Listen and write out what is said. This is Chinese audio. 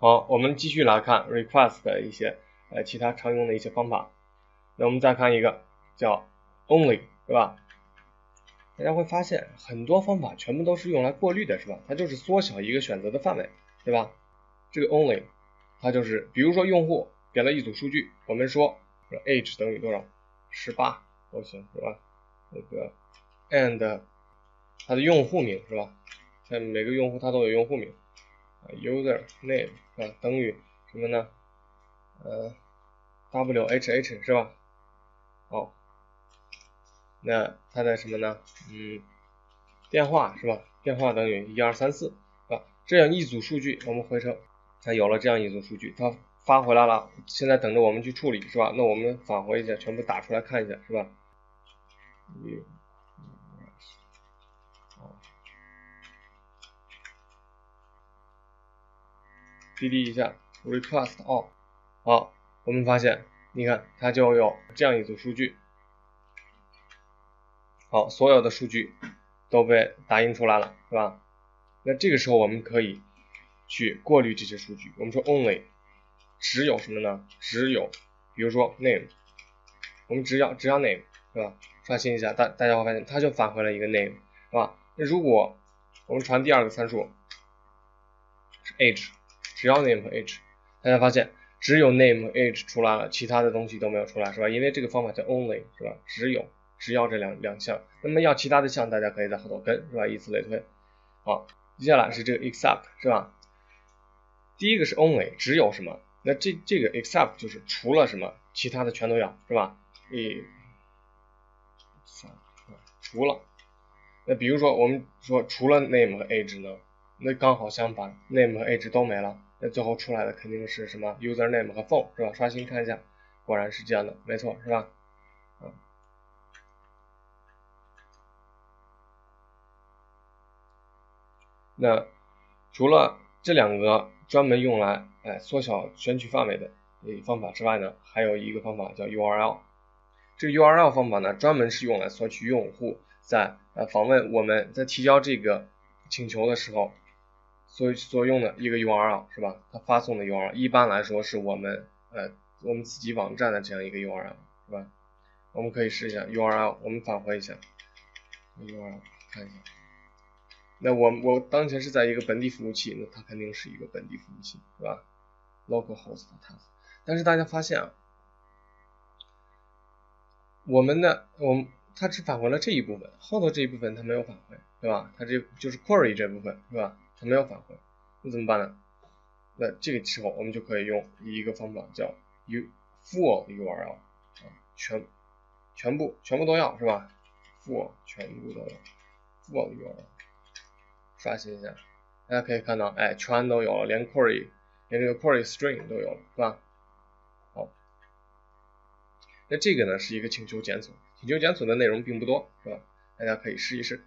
好，我们继续来看 request 的一些呃其他常用的一些方法。那我们再看一个叫 only，对吧？大家会发现很多方法全部都是用来过滤的，是吧？它就是缩小一个选择的范围，对吧？这个 only 它就是比如说用户给了一组数据，我们说 age 等于多少？十八都行，是吧？那个 and 它的用户名是吧？像每个用户他都有用户名，user name 是？等于什么呢？呃，whh 是吧？好，那它的什么呢？嗯，电话是吧？电话等于一二三四，是吧？这样一组数据，我们回车，它有了这样一组数据，它发回来了，现在等着我们去处理，是吧？那我们返回一下，全部打出来看一下，是吧？滴滴一下，request all，好，我们发现，你看它就有这样一组数据，好，所有的数据都被打印出来了，是吧？那这个时候我们可以去过滤这些数据，我们说 only，只有什么呢？只有，比如说 name，我们只要只要 name，是吧？刷新一下，大大家会发现它就返回了一个 name，是吧？那如果我们传第二个参数是 age。只要 name 和 age，大家发现只有 name 和 age 出来了，其他的东西都没有出来，是吧？因为这个方法叫 only，是吧？只有只要这两两项，那么要其他的项，大家可以在后头跟，是吧？以此类推。好，接下来是这个 except，是吧？第一个是 only，只有什么？那这这个 except 就是除了什么，其他的全都要，是吧？一，除了，那比如说我们说除了 name 和 age 呢？那刚好相反，name 和 age 都没了。那最后出来的肯定是什么？user name 和 phone 是吧？刷新看一下，果然是这样的，没错是吧？啊，那除了这两个专门用来哎缩小选取范围的方法之外呢，还有一个方法叫 URL。这个 URL 方法呢，专门是用来索取用户在呃访问我们在提交这个请求的时候。所所用的一个 URL 是吧？它发送的 URL 一般来说是我们呃我们自己网站的这样一个 URL 是吧？我们可以试一下 URL，我们返回一下 URL 看一下。那我我当前是在一个本地服务器，那它肯定是一个本地服务器是吧？localhost task。但是大家发现啊，我们的我们它只返回了这一部分，后头这一部分它没有返回，对吧？它这就是 query 这部分是吧？它没有返回，那怎么办呢？那这个时候我们就可以用一个方法叫 u full URL 啊，全全部全部都要是吧？full 全部都要 full URL，刷新一下，大家可以看到，哎，全都有了，连 query 连这个 query string 都有了，是吧？好，那这个呢是一个请求检索，请求检索的内容并不多，是吧？大家可以试一试。